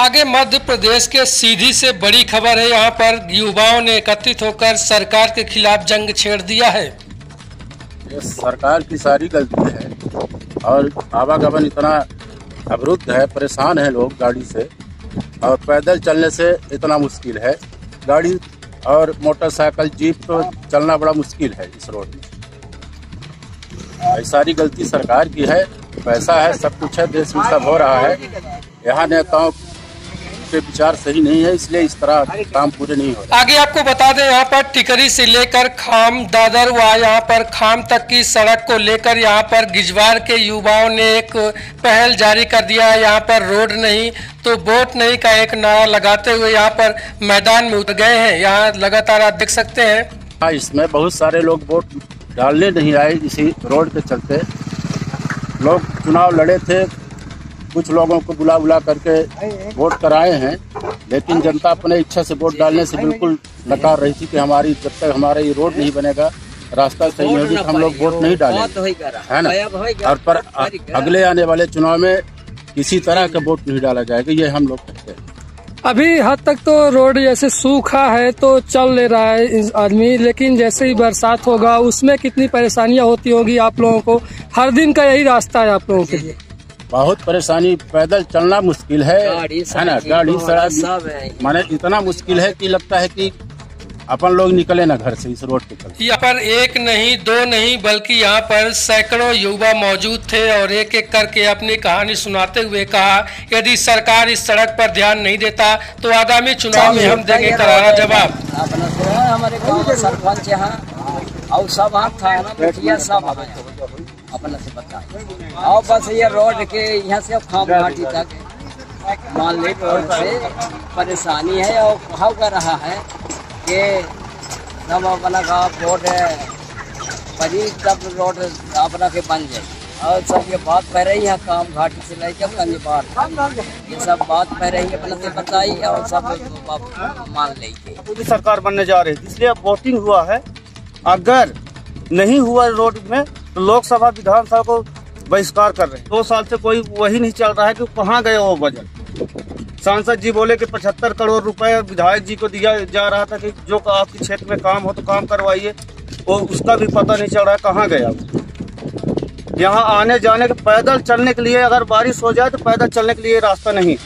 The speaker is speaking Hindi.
आगे मध्य प्रदेश के सीधी से बड़ी खबर है, यहाँ पर युवाओं ने एकत्रित होकर सरकार के खिलाफ जंग छेड़ दिया है। ये सरकार की सारी गलती है और आवागमन इतना अवरुद्ध है, परेशान है लोग गाड़ी से और पैदल चलने से इतना मुश्किल है। गाड़ी और मोटरसाइकिल, जीप तो चलना बड़ा मुश्किल है इस रोड में। सारी गलती सरकार की है, पैसा है, सब कुछ है, देश में सब हो रहा है। यहाँ नेताओं के विचार सही नहीं है इसलिए इस तरह काम पूरे नहीं हो आगे आपको बता दें यहाँ पर टिकरी से लेकर खाम दादर व यहाँ पर खाम तक की सड़क को लेकर यहाँ पर गिजवार के युवाओं ने एक पहल जारी कर दिया है। यहाँ पर रोड नहीं तो वोट नहीं का एक नारा लगाते हुए यहाँ पर मैदान में उतर गए हैं। यहाँ लगातार आप देख सकते हैं। हाँ इसमें बहुत सारे लोग वोट डालने नहीं आए इसी रोड के चलते। लोग चुनाव लड़े थे कुछ लोगों को बुला बुला करके वोट कराए हैं लेकिन जनता अपने इच्छा से वोट डालने से बिल्कुल नकार रही थी कि हमारी जब तक हमारा ये रोड नहीं बनेगा रास्ता सही नहीं होगी हम लोग वोट नहीं डालेंगे। है ना? और पर अगले आने वाले चुनाव में किसी तरह का वोट नहीं डाला जाएगा ये हम लोग कहते हैं। अभी हद तक तो रोड जैसे सूखा है तो चल ले रहा है इस आदमी लेकिन जैसे ही बरसात होगा उसमें कितनी परेशानियाँ होती होगी आप लोगों को? हर दिन का यही रास्ता है आप लोगों के लिए। बहुत परेशानी पैदल चलना मुश्किल है है ना? गाड़ी सड़क माने इतना मुश्किल है कि लगता है कि अपन लोग निकले ना घर से इस रोड पे चल। यहाँ पर एक नहीं दो नहीं बल्कि यहाँ पर सैकड़ों युवा मौजूद थे और एक एक करके अपनी कहानी सुनाते हुए कहा यदि सरकार इस सड़क पर ध्यान नहीं देता तो आगामी चुनाव में हम देंगे करारा जवाब। हमारे गाँव सरपंच यहाँ। और सब हाथ था ना सब अपना से बता। और बस ये रोड के यहाँ से खाम घाटी तक। मान ली रोड से। परेशानी है और कहा कर रहा है कि सब अपना का रोड बड़ी तब रोड अपना के बन जाए। और सब ये बात कह रही है काम घाटी से लेकर कंज बार ये सब बात कह रही है, अपना से बताई और सब मान लेंगे सरकार बनने जा रही है, इसलिए वोटिंग हुआ है। अगर नहीं हुआ रोड में लोकसभा विधानसभा को बहिष्कार कर रहे हैं। दो साल से कोई वही नहीं चल रहा है कि कहाँ गए वो बजट? सांसद जी बोले कि पचहत्तर करोड़ रुपए विधायक जी को दिया जा रहा था कि जो आपके क्षेत्र में काम हो तो काम करवाइए। वो उसका भी पता नहीं चल रहा है कहाँ गया। यहाँ आने जाने के पैदल चलने के लिए अगर बारिश हो जाए तो पैदल चलने के लिए रास्ता नहीं